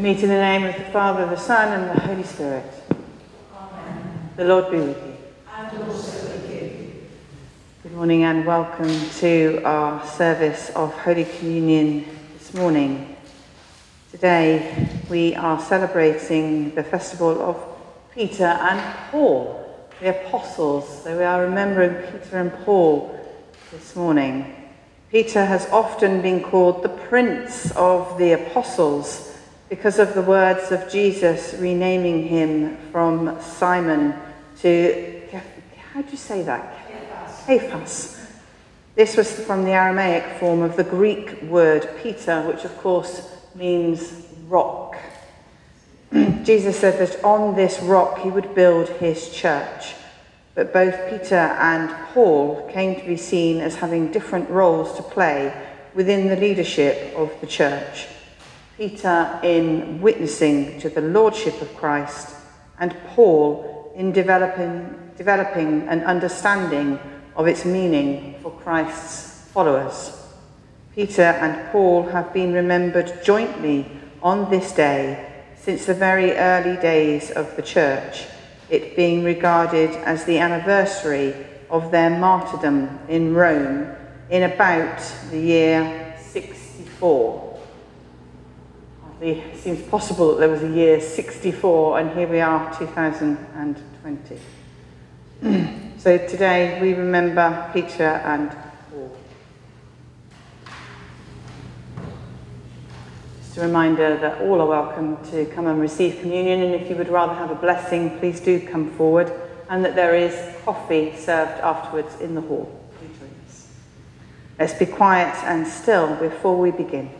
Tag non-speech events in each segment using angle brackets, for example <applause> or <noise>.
Meet in the name of the Father, the Son, and the Holy Spirit. Amen. The Lord be with you. And also with you. Good morning and welcome to our service of Holy Communion this morning. Today we are celebrating the festival of Peter and Paul, the apostles. So we are remembering Peter and Paul this morning. Peter has often been called the Prince of the Apostles because of the words of Jesus renaming him from Simon to, how do you say that? Cephas. This was from the Aramaic form of the Greek word Peter, which of course means rock. <clears throat> Jesus said that on this rock he would build his church. But both Peter and Paul came to be seen as having different roles to play within the leadership of the church. Peter in witnessing to the Lordship of Christ, and Paul in developing, developing an understanding of its meaning for Christ's followers. Peter and Paul have been remembered jointly on this day since the very early days of the church, it being regarded as the anniversary of their martyrdom in Rome in about the year 64 it seems possible that there was a year 64 and here we are 2020. so today we remember Peter and Paul. Just a reminder that all are welcome to come and receive communion and if you would rather have a blessing please do come forward and that there is coffee served afterwards in the hall. Let's be quiet and still before we begin.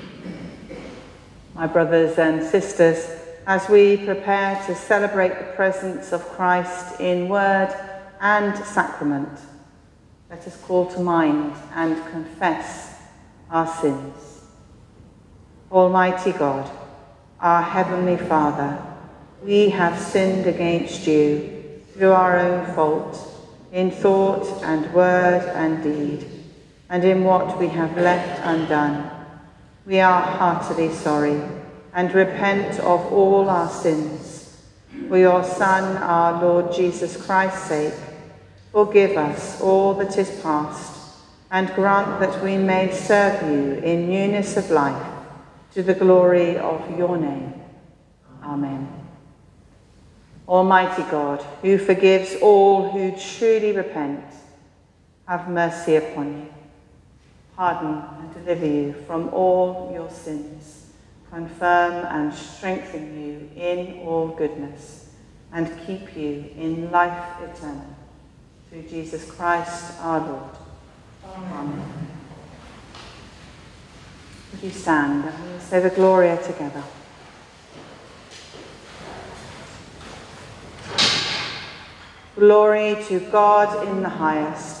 My brothers and sisters, as we prepare to celebrate the presence of Christ in word and sacrament. Let us call to mind and confess our sins. Almighty God, our Heavenly Father, we have sinned against you through our own fault, in thought and word and deed, and in what we have left undone we are heartily sorry and repent of all our sins. For your Son, our Lord Jesus Christ's sake, forgive us all that is past and grant that we may serve you in newness of life to the glory of your name. Amen. Almighty God, who forgives all who truly repent, have mercy upon you pardon and deliver you from all your sins, confirm and strengthen you in all goodness, and keep you in life eternal. Through Jesus Christ our Lord. Amen. Amen. Would you stand and we'll say the Gloria together. Glory to God in the highest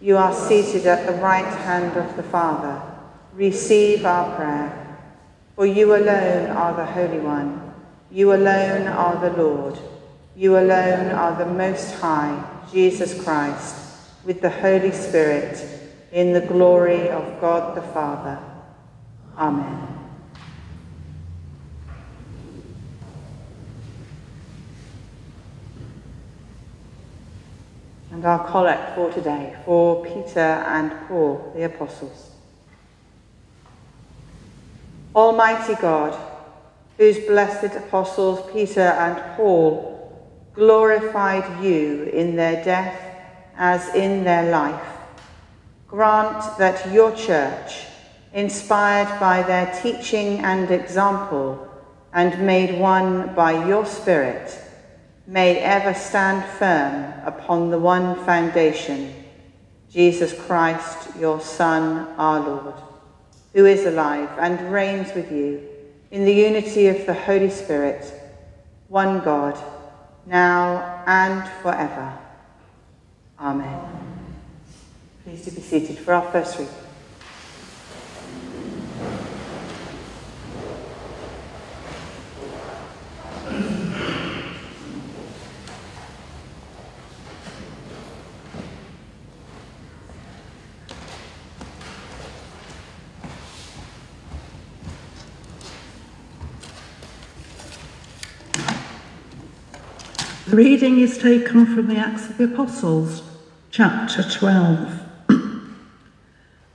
You are seated at the right hand of the Father. Receive our prayer. For you alone are the Holy One. You alone are the Lord. You alone are the Most High, Jesus Christ, with the Holy Spirit, in the glory of God the Father. Amen. And our collect for today for Peter and Paul, the apostles. Almighty God, whose blessed apostles Peter and Paul glorified you in their death as in their life, grant that your church, inspired by their teaching and example, and made one by your Spirit, may ever stand firm upon the one foundation, Jesus Christ, your Son, our Lord, who is alive and reigns with you in the unity of the Holy Spirit, one God, now and forever. Amen. Please to be seated for our first reading. The reading is taken from the Acts of the Apostles, chapter 12. <clears throat>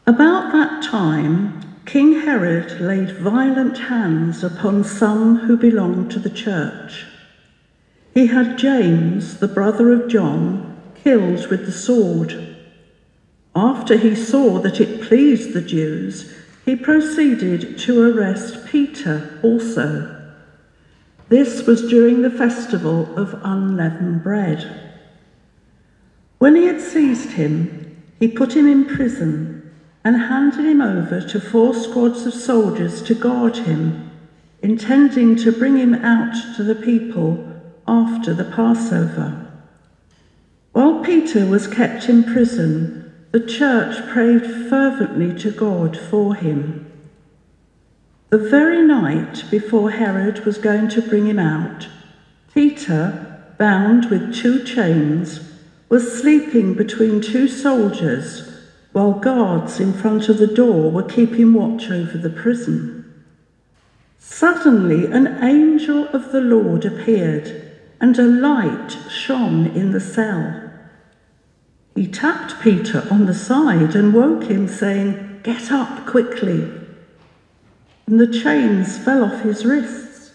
About that time, King Herod laid violent hands upon some who belonged to the church. He had James, the brother of John, killed with the sword. After he saw that it pleased the Jews, he proceeded to arrest Peter also. This was during the festival of unleavened bread. When he had seized him, he put him in prison and handed him over to four squads of soldiers to guard him, intending to bring him out to the people after the Passover. While Peter was kept in prison, the church prayed fervently to God for him. The very night before Herod was going to bring him out, Peter, bound with two chains, was sleeping between two soldiers while guards in front of the door were keeping watch over the prison. Suddenly, an angel of the Lord appeared, and a light shone in the cell. He tapped Peter on the side and woke him, saying, Get up quickly and the chains fell off his wrists.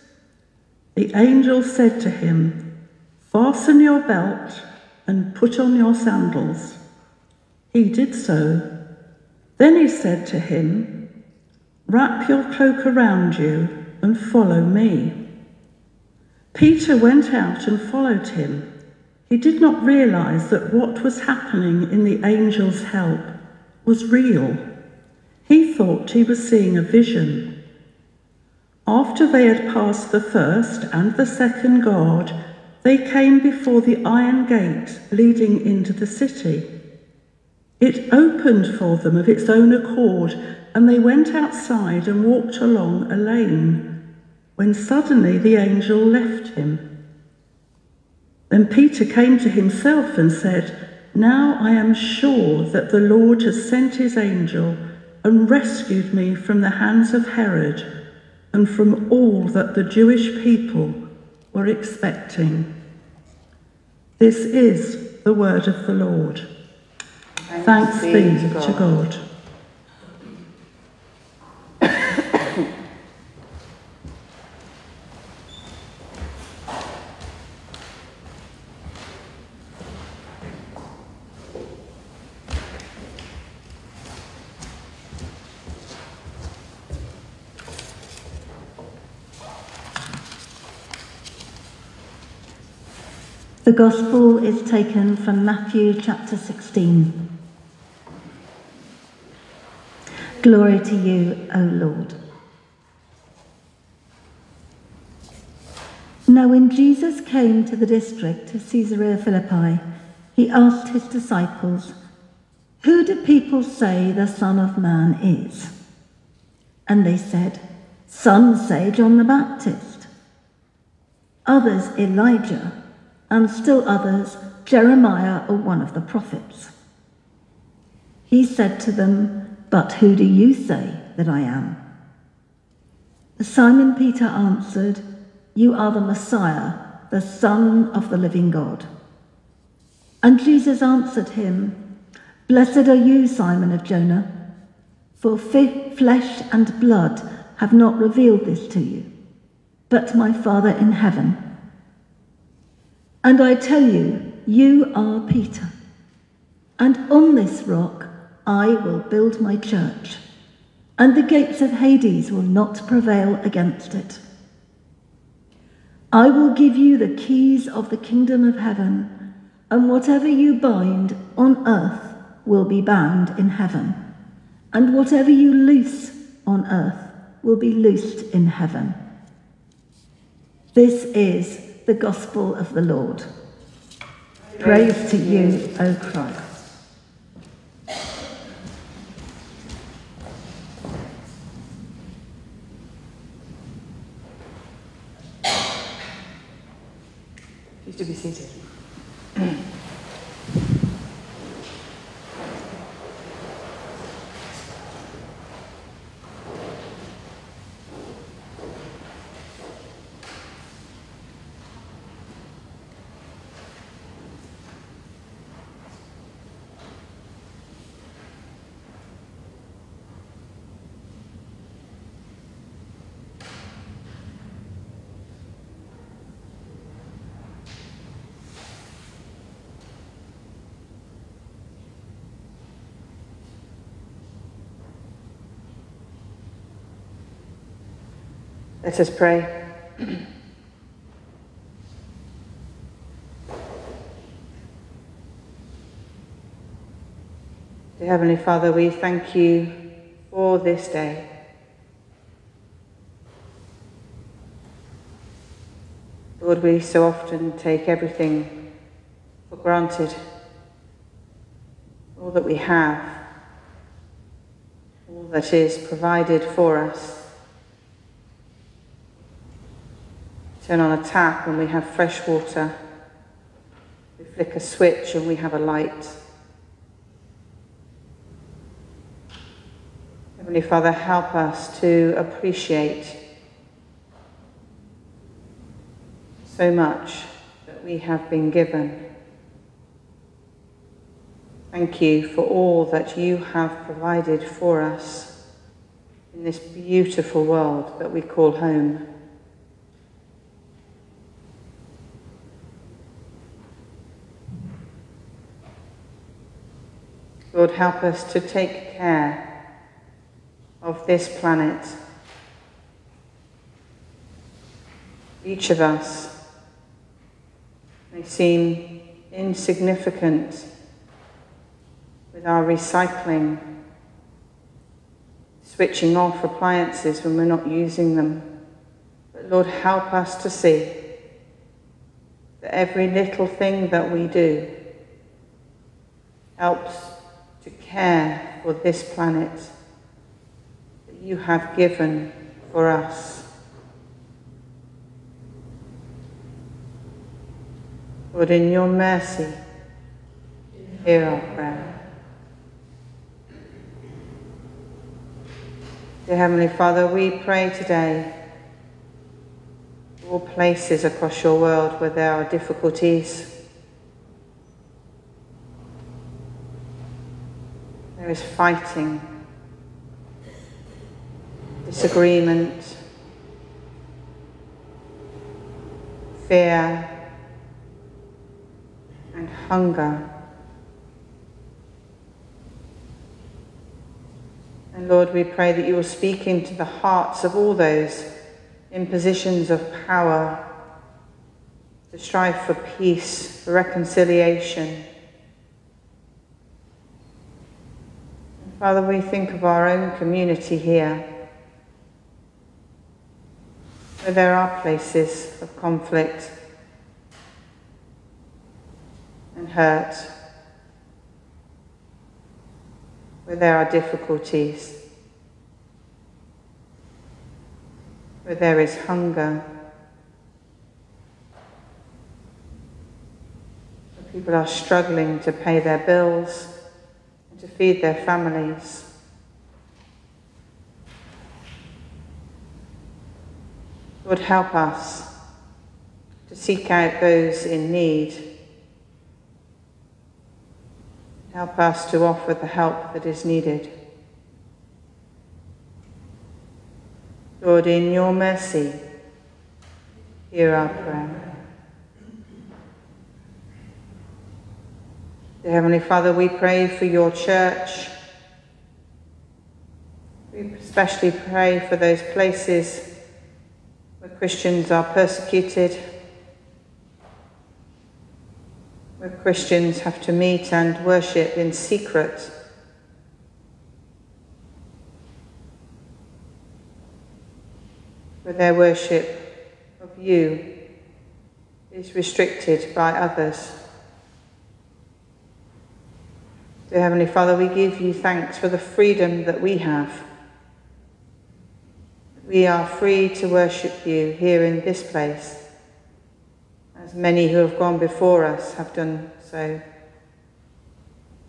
The angel said to him, Fasten your belt and put on your sandals. He did so. Then he said to him, Wrap your cloak around you and follow me. Peter went out and followed him. He did not realize that what was happening in the angel's help was real. He thought he was seeing a vision. After they had passed the first and the second guard, they came before the iron gate leading into the city. It opened for them of its own accord, and they went outside and walked along a lane, when suddenly the angel left him. Then Peter came to himself and said, Now I am sure that the Lord has sent his angel and rescued me from the hands of Herod and from all that the Jewish people were expecting. This is the word of the Lord. Thanks, Thanks be, be to God. To God. The Gospel is taken from Matthew chapter 16. Glory to you, O Lord. Now, when Jesus came to the district of Caesarea Philippi, he asked his disciples, Who do people say the Son of Man is? And they said, Some say John the Baptist, others Elijah and still others, Jeremiah or one of the prophets. He said to them, But who do you say that I am? Simon Peter answered, You are the Messiah, the Son of the living God. And Jesus answered him, Blessed are you, Simon of Jonah, for flesh and blood have not revealed this to you, but my Father in heaven. And I tell you, you are Peter, and on this rock I will build my church, and the gates of Hades will not prevail against it. I will give you the keys of the kingdom of heaven, and whatever you bind on earth will be bound in heaven, and whatever you loose on earth will be loosed in heaven. This is the gospel of the Lord. Praise to you, O Christ. Please do be seated. Let us pray. Dear Heavenly Father, we thank you for this day. Lord, we so often take everything for granted. All that we have, all that is provided for us. Turn on a tap and we have fresh water. We flick a switch and we have a light. Heavenly Father, help us to appreciate so much that we have been given. Thank you for all that you have provided for us in this beautiful world that we call home. Lord, help us to take care of this planet. Each of us may seem insignificant with our recycling, switching off appliances when we're not using them. But Lord, help us to see that every little thing that we do helps care for this planet that you have given for us. Lord, in your mercy, hear our prayer. Dear Heavenly Father, we pray today all places across your world where there are difficulties, There is fighting, disagreement, fear, and hunger. And Lord, we pray that you will speak into the hearts of all those in positions of power to strive for peace, for reconciliation Father, we think of our own community here, where there are places of conflict and hurt, where there are difficulties, where there is hunger. where People are struggling to pay their bills to feed their families. Lord, help us to seek out those in need Help us to offer the help that is needed. Lord, in your mercy, hear our prayer. Dear Heavenly Father, we pray for your church. We especially pray for those places where Christians are persecuted, where Christians have to meet and worship in secret. Where their worship of you is restricted by others. Dear Heavenly Father, we give you thanks for the freedom that we have. We are free to worship you here in this place, as many who have gone before us have done so.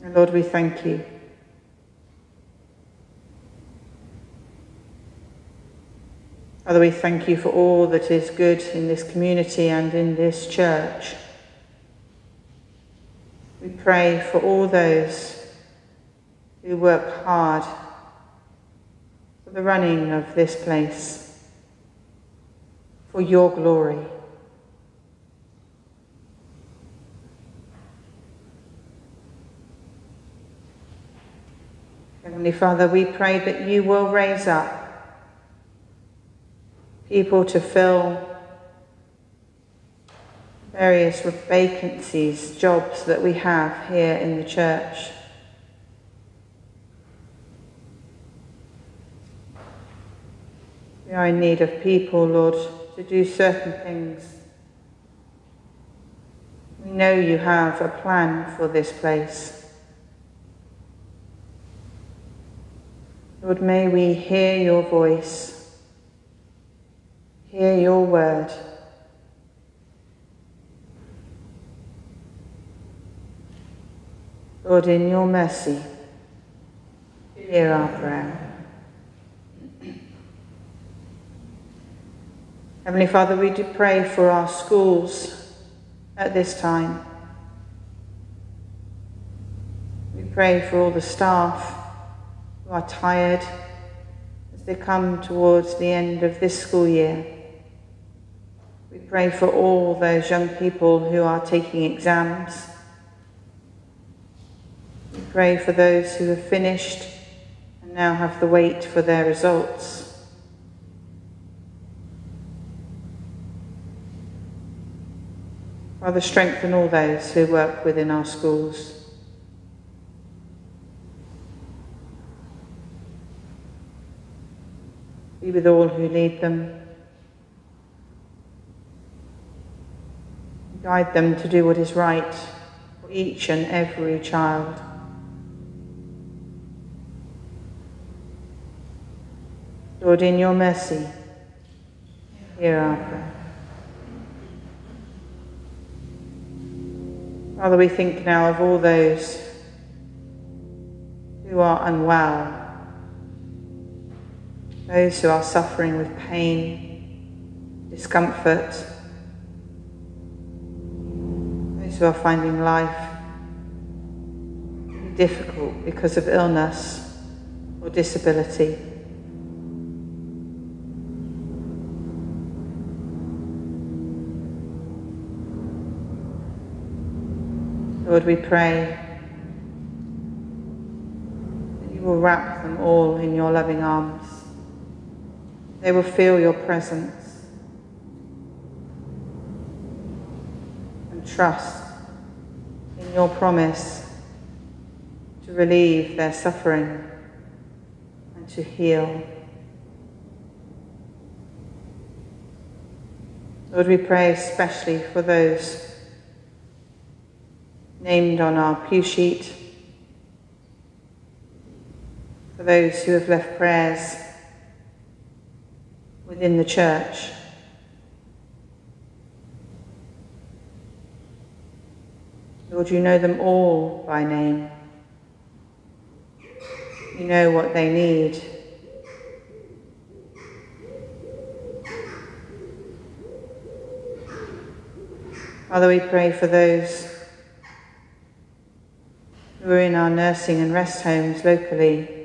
And Lord, we thank you. Father, we thank you for all that is good in this community and in this church. We pray for all those who work hard for the running of this place, for your glory. Heavenly Father, we pray that you will raise up people to fill various vacancies, jobs that we have here in the church. We are in need of people, Lord, to do certain things. We know you have a plan for this place. Lord, may we hear your voice, hear your word. Lord, in your mercy, hear our prayer. Heavenly Father, we do pray for our schools at this time. We pray for all the staff who are tired as they come towards the end of this school year. We pray for all those young people who are taking exams pray for those who have finished and now have to wait for their results. Father, strengthen all those who work within our schools. Be with all who lead them. Guide them to do what is right for each and every child. Lord, in your mercy, hear our prayer. Father, we think now of all those who are unwell, those who are suffering with pain, discomfort, those who are finding life difficult because of illness or disability. Lord, we pray that you will wrap them all in your loving arms. They will feel your presence and trust in your promise to relieve their suffering and to heal. Lord, we pray especially for those named on our pew sheet. For those who have left prayers within the church. Lord, you know them all by name. You know what they need. Father, we pray for those who are in our nursing and rest homes locally.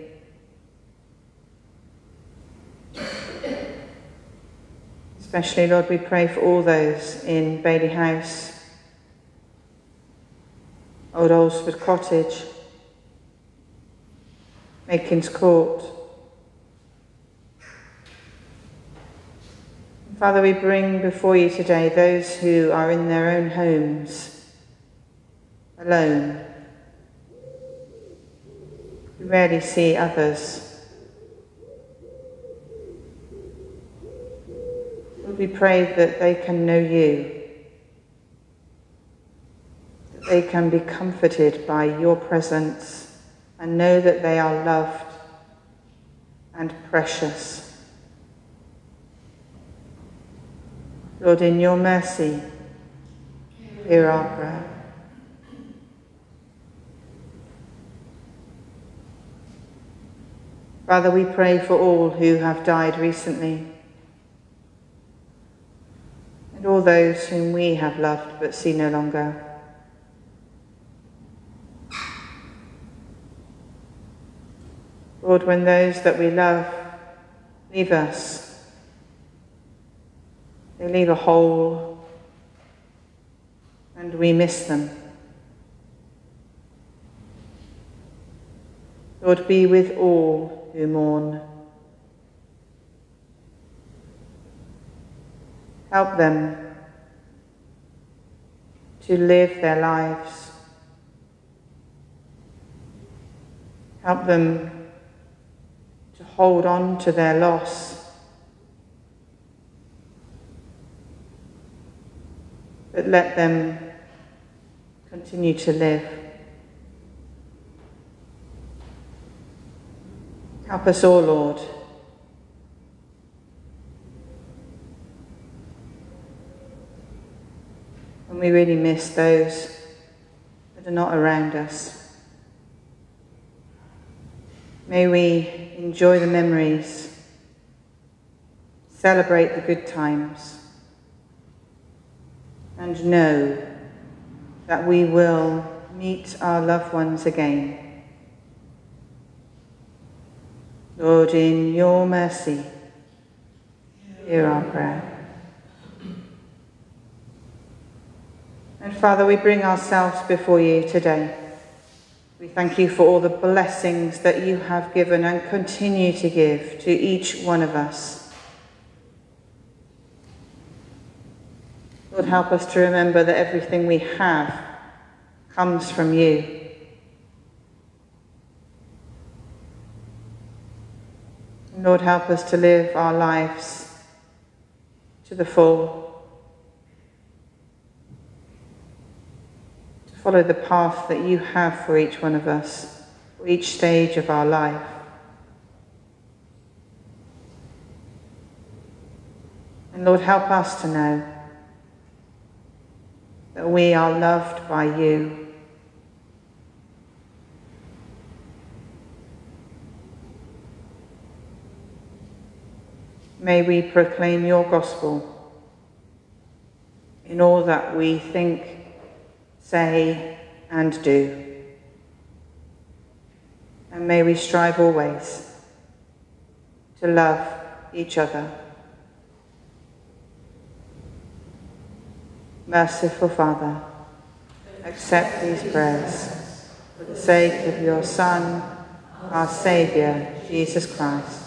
Especially, Lord, we pray for all those in Bailey House, Old Alresford Cottage, Makins Court. Father, we bring before you today those who are in their own homes, alone, who rarely see others. Lord, we pray that they can know you, that they can be comforted by your presence and know that they are loved and precious. Lord, in your mercy, hear our prayer. Father, we pray for all who have died recently and all those whom we have loved but see no longer. Lord, when those that we love leave us, they leave a hole and we miss them. Lord, be with all mourn. Help them to live their lives. Help them to hold on to their loss. But let them continue to live. Help us all, Lord. When we really miss those that are not around us. May we enjoy the memories, celebrate the good times, and know that we will meet our loved ones again. Lord, in your mercy, hear our prayer. And Father, we bring ourselves before you today. We thank you for all the blessings that you have given and continue to give to each one of us. Lord, help us to remember that everything we have comes from you. Lord, help us to live our lives to the full. To follow the path that you have for each one of us, for each stage of our life. And Lord, help us to know that we are loved by you. May we proclaim your gospel in all that we think, say, and do. And may we strive always to love each other. Merciful Father, accept these prayers for the sake of your Son, our Saviour, Jesus Christ.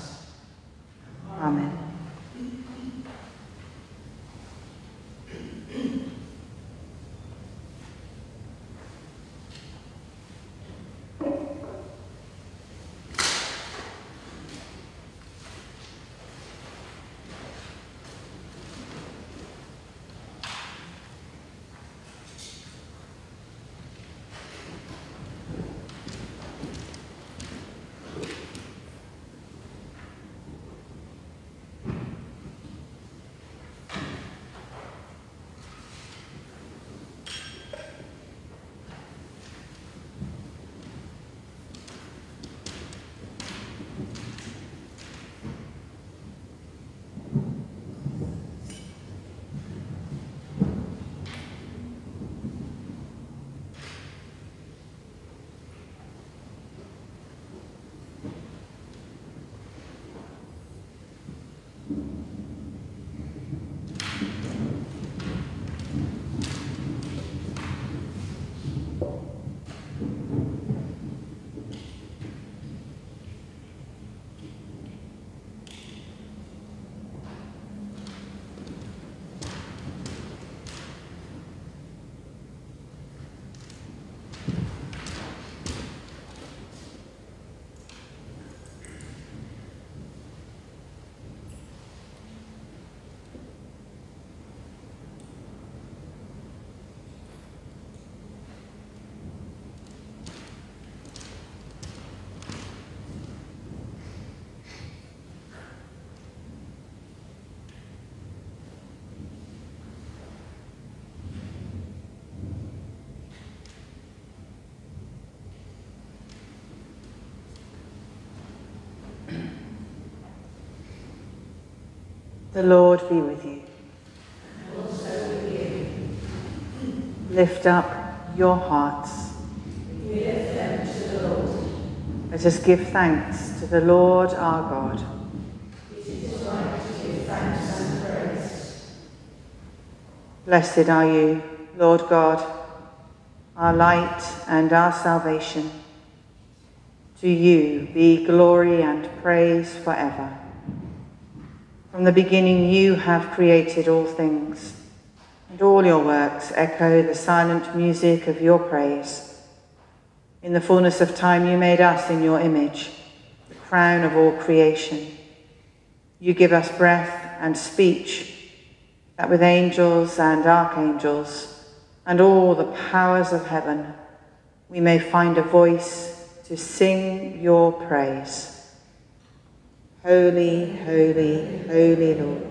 Amen. The Lord be with you. Lift up your hearts. Let us give thanks to the Lord our God. Blessed are you, Lord God, our light and our salvation. To you be glory and praise forever. From the beginning you have created all things, and all your works echo the silent music of your praise. In the fullness of time you made us in your image, the crown of all creation. You give us breath and speech, that with angels and archangels and all the powers of heaven we may find a voice to sing your praise. Holy, holy, holy Lord,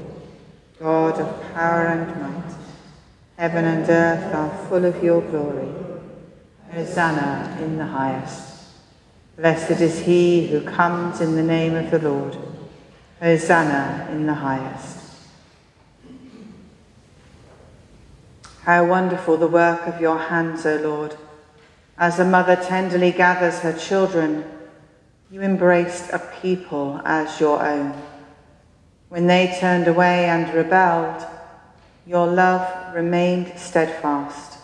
God of power and might, heaven and earth are full of your glory. Hosanna in the highest. Blessed is he who comes in the name of the Lord. Hosanna in the highest. How wonderful the work of your hands, O Lord. As a mother tenderly gathers her children, you embraced a people as your own. When they turned away and rebelled, your love remained steadfast.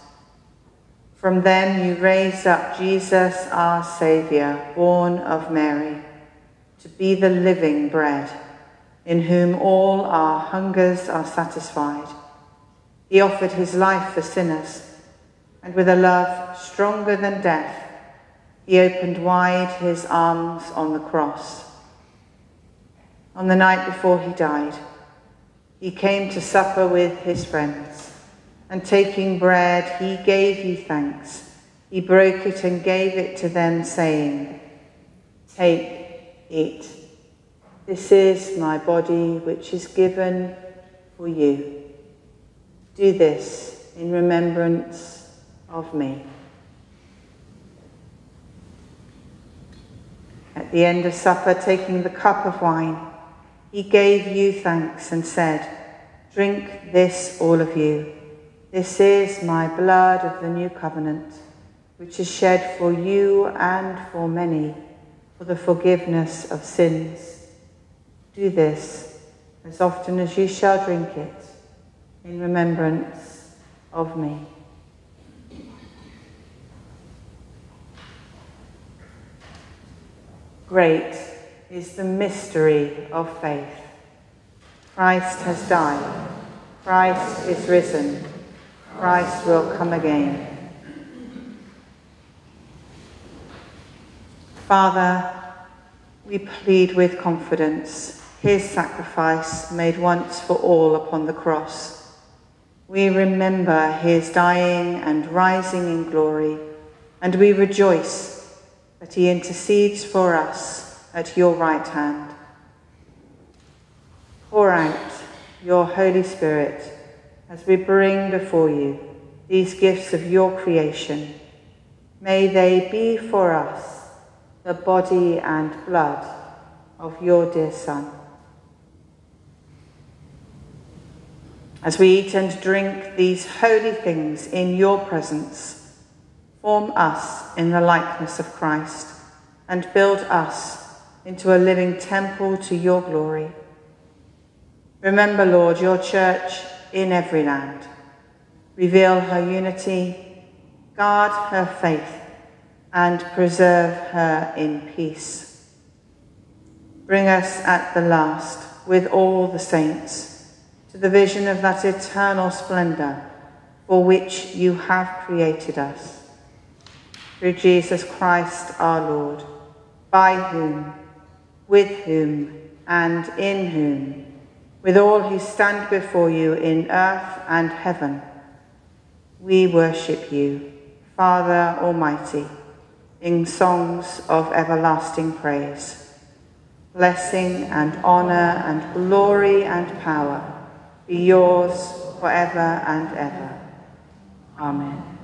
From them you raised up Jesus, our Saviour, born of Mary, to be the living bread, in whom all our hungers are satisfied. He offered his life for sinners, and with a love stronger than death, he opened wide his arms on the cross. On the night before he died, he came to supper with his friends, and taking bread, he gave you thanks. He broke it and gave it to them, saying, Take, eat. This is my body, which is given for you. Do this in remembrance of me. The end of supper, taking the cup of wine, he gave you thanks and said, Drink this, all of you. This is my blood of the new covenant, which is shed for you and for many for the forgiveness of sins. Do this as often as you shall drink it in remembrance of me. Great is the mystery of faith. Christ has died. Christ is risen. Christ will come again. Father, we plead with confidence his sacrifice made once for all upon the cross. We remember his dying and rising in glory, and we rejoice that he intercedes for us at your right hand. Pour out your Holy Spirit as we bring before you these gifts of your creation. May they be for us the body and blood of your dear Son. As we eat and drink these holy things in your presence, form us in the likeness of Christ and build us into a living temple to your glory. Remember, Lord, your church in every land. Reveal her unity, guard her faith, and preserve her in peace. Bring us at the last with all the saints to the vision of that eternal splendour for which you have created us. Through Jesus Christ our Lord, by whom, with whom, and in whom, with all who stand before you in earth and heaven, we worship you, Father Almighty, in songs of everlasting praise. Blessing and honour and glory and power be yours forever and ever. Amen.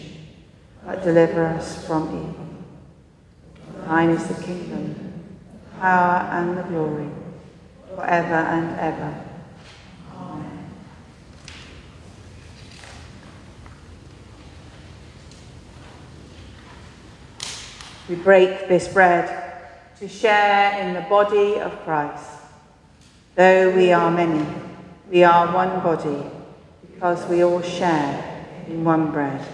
but deliver us from evil. Thine is the kingdom, power, and the glory, forever and ever. Amen. We break this bread to share in the body of Christ. Though we are many, we are one body because we all share in one bread.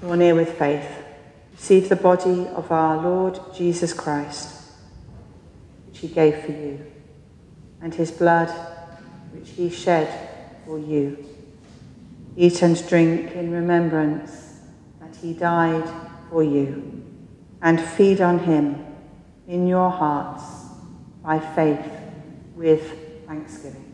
Draw near with faith. Receive the body of our Lord Jesus Christ, which he gave for you, and his blood, which he shed for you. Eat and drink in remembrance that he died for you, and feed on him in your hearts by faith with thanksgiving.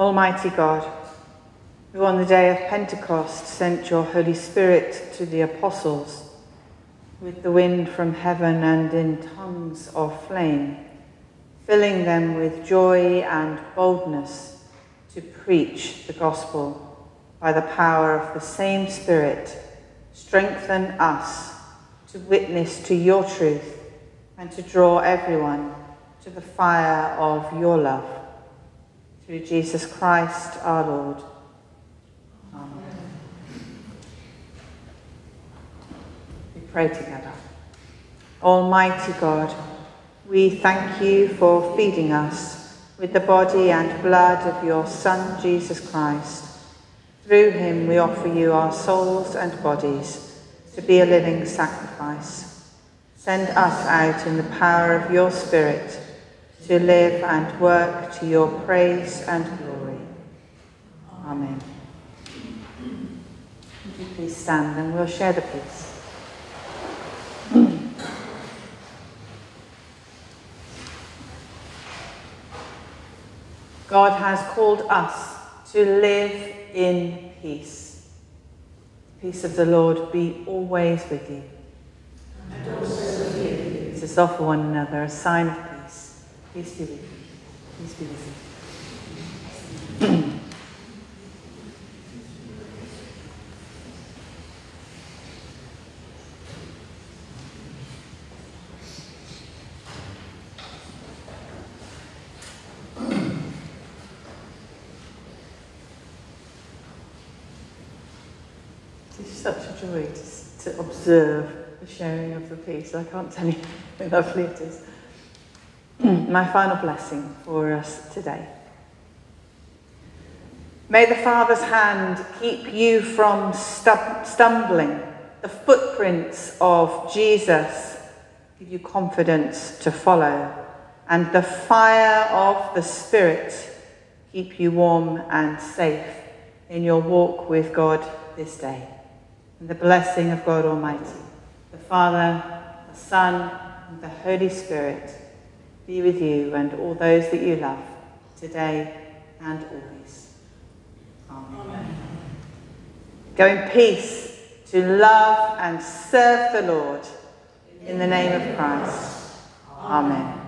Almighty God, who on the day of Pentecost sent your Holy Spirit to the apostles with the wind from heaven and in tongues of flame, filling them with joy and boldness to preach the gospel by the power of the same Spirit, strengthen us to witness to your truth and to draw everyone to the fire of your love. Through Jesus Christ our Lord. Amen. We pray together. Almighty God, we thank you for feeding us with the body and blood of your Son, Jesus Christ. Through him we offer you our souls and bodies to be a living sacrifice. Send us out in the power of your Spirit to live and work to your praise and glory. Amen. Would you please stand and we'll share the peace. God has called us to live in peace. The peace of the Lord be always with you. And also with you. Let us offer one another a sign of Peace be you. Peace be. It's such a joy to, to observe the sharing of the peace. I can't tell you <laughs> how lovely it is. Mm-hmm. My final blessing for us today. May the Father's hand keep you from stumbling. The footprints of Jesus give you confidence to follow. And the fire of the Spirit keep you warm and safe in your walk with God this day. And the blessing of God Almighty, the Father, the Son, and the Holy Spirit be with you and all those that you love today and always. Amen. Go in peace to love and serve the Lord in the name of Christ. Amen.